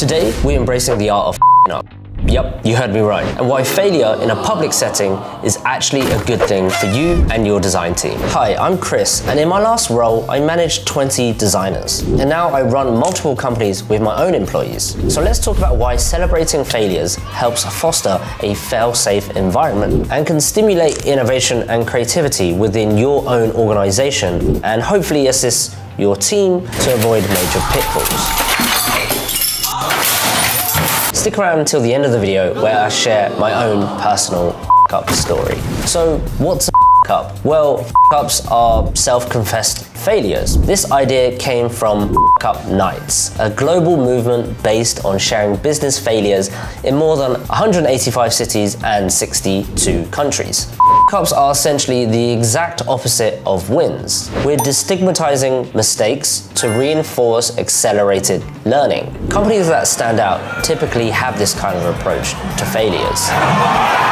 Today, we're embracing the art of up. Yep, you heard me right. And why failure in a public setting is actually a good thing for you and your design team. Hi, I'm Chris, and in my last role, I managed 20 designers. And now I run multiple companies with my own employees. So let's talk about why celebrating failures helps foster a fail-safe environment and can stimulate innovation and creativity within your own organization and hopefully assist your team to avoid major pitfalls. Stick around until the end of the video where I share my own personal up story. So what's up? Well, ups are self-confessed failures. This idea came from Up Nights, a global movement based on sharing business failures in more than 185 cities and 62 countries. Ups are essentially the exact opposite of wins. We're destigmatizing mistakes to reinforce accelerated learning. Companies that stand out typically have this kind of approach to failures.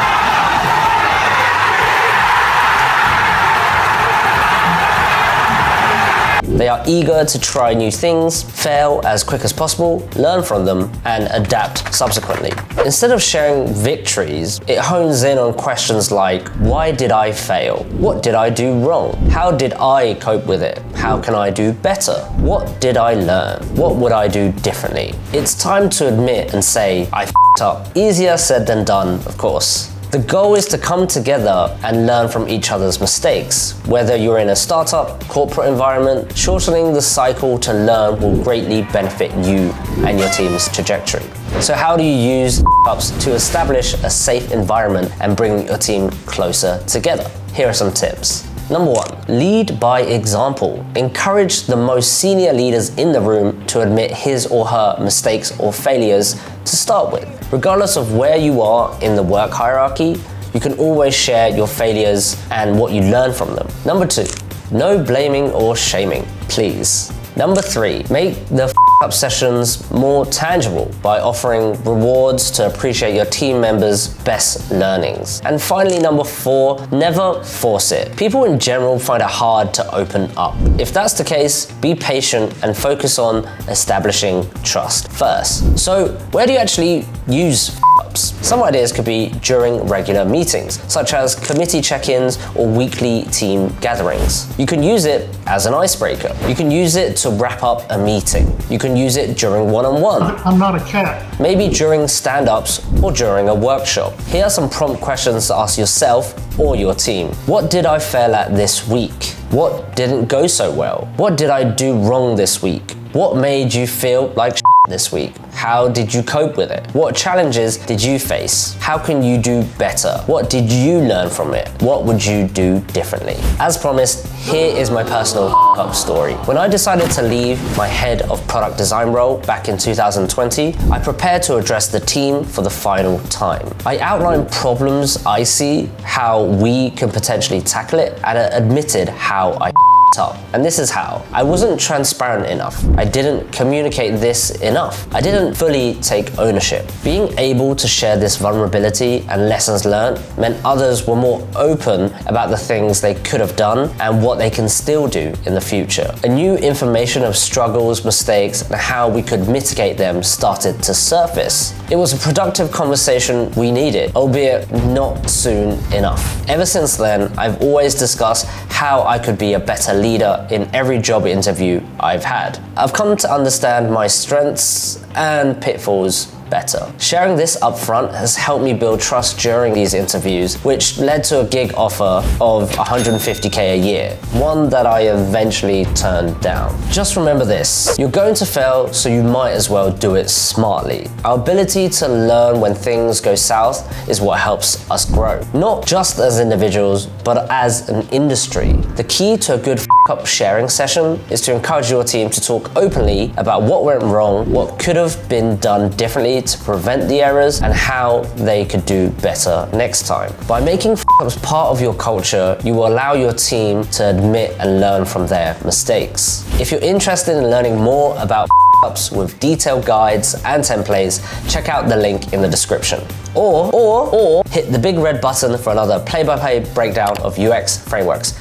They are eager to try new things, fail as quick as possible, learn from them, and adapt subsequently. Instead of sharing victories, it hones in on questions like why did I fail? What did I do wrong? How did I cope with it? How can I do better? What did I learn? What would I do differently? It's time to admit and say, I up. Easier said than done, of course. The goal is to come together and learn from each other's mistakes. Whether you're in a startup, corporate environment, shortening the cycle to learn will greatly benefit you and your team's trajectory. So how do you use ups to establish a safe environment and bring your team closer together? Here are some tips. Number one, lead by example. Encourage the most senior leaders in the room to admit his or her mistakes or failures to start with. Regardless of where you are in the work hierarchy, you can always share your failures and what you learn from them. Number two, no blaming or shaming, please. Number three, make the up sessions more tangible by offering rewards to appreciate your team members' best learnings. And finally, number four, never force it. People in general find it hard to open up. If that's the case, be patient and focus on establishing trust first. So, where do you actually use some ideas could be during regular meetings, such as committee check-ins or weekly team gatherings. You can use it as an icebreaker. You can use it to wrap up a meeting. You can use it during one-on-one. -on -one. I'm not a cat. Maybe during stand-ups or during a workshop. Here are some prompt questions to ask yourself or your team. What did I fail at this week? What didn't go so well? What did I do wrong this week? What made you feel like this week? How did you cope with it? What challenges did you face? How can you do better? What did you learn from it? What would you do differently? As promised, here is my personal up story. When I decided to leave my head of product design role back in 2020, I prepared to address the team for the final time. I outlined problems I see, how we can potentially tackle it, and admitted how I up. And this is how. I wasn't transparent enough. I didn't communicate this enough. I didn't fully take ownership. Being able to share this vulnerability and lessons learned meant others were more open about the things they could have done and what they can still do in the future. A new information of struggles, mistakes, and how we could mitigate them started to surface. It was a productive conversation we needed, albeit not soon enough. Ever since then, I've always discussed how I could be a better leader in every job interview I've had. I've come to understand my strengths and pitfalls better. Sharing this upfront has helped me build trust during these interviews, which led to a gig offer of 150k a year, one that I eventually turned down. Just remember this, you're going to fail, so you might as well do it smartly. Our ability to learn when things go south is what helps us grow, not just as individuals, but as an industry. The key to a good up sharing session is to encourage your team to talk openly about what went wrong, what could have been done differently to prevent the errors and how they could do better next time. By making ups part of your culture, you will allow your team to admit and learn from their mistakes. If you're interested in learning more about ups with detailed guides and templates, check out the link in the description. Or, or, or hit the big red button for another play-by-play -play breakdown of UX frameworks.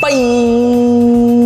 拜